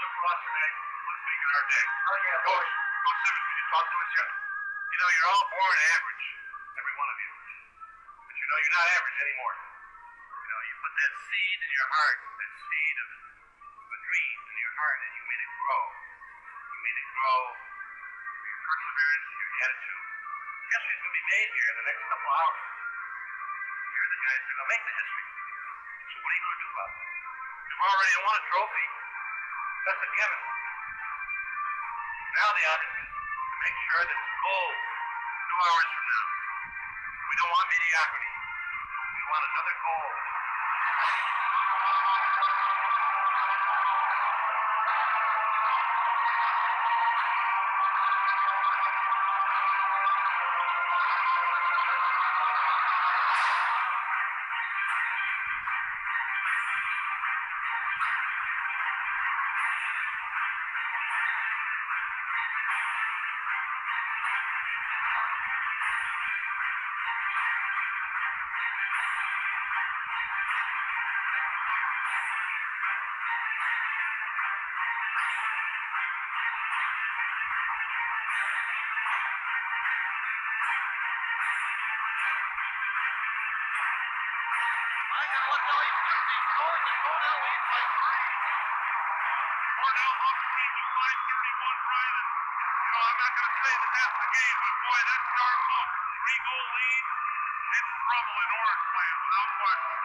lacrosse tonight was making our day. Oh, yeah, of Coach. Coach Simmons, did you talk to us yet? You know, you're all born average, every one of you. But you know, you're not average anymore. You know, you put that seed in your heart, that seed of a dream in your heart, and you made it grow. You made it grow through your perseverance and your attitude. History's going to be made here in the next couple hours. You're the guys that are going to make the history. So what are you going to do about that? You've already won a trophy. That's a given. Now the object is to make sure that it's gold two hours from now. We don't want mediocrity. We want another goal. Cornell up team 531, Brian. And, you know, I'm not going to say that that's the game, but boy, that start look, three goal lead, it's trouble in Orange land, without question.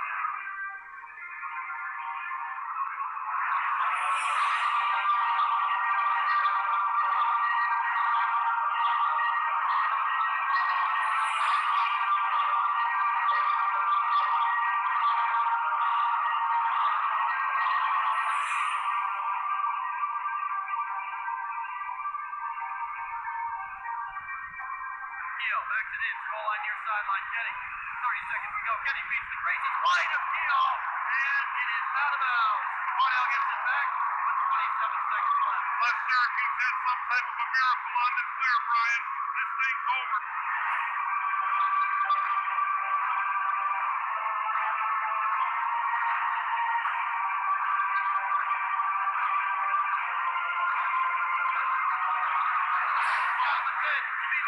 Keogh back to Nims. Goal line near sideline. Kenny. 30 seconds to go. Kenny beats the Crazies. Wide of Keogh. Oh, and it is out of bounds. Cornell gets it back with 27 seconds left. Unless Syracuse has some type of a miracle on the clear, Brian, this thing's over. Beats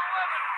Eleven.